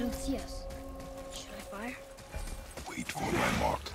don't see us. Should I fire? Wait for my mark.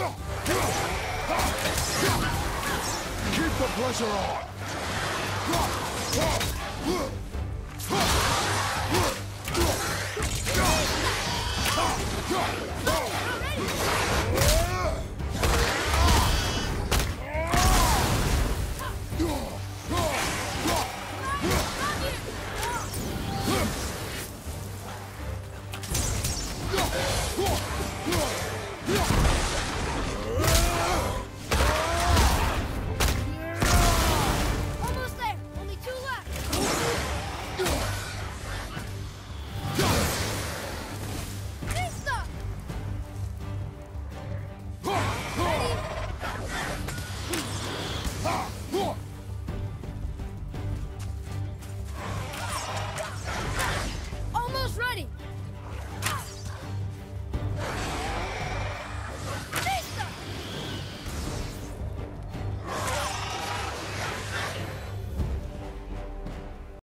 Keep the pressure on. Yeah!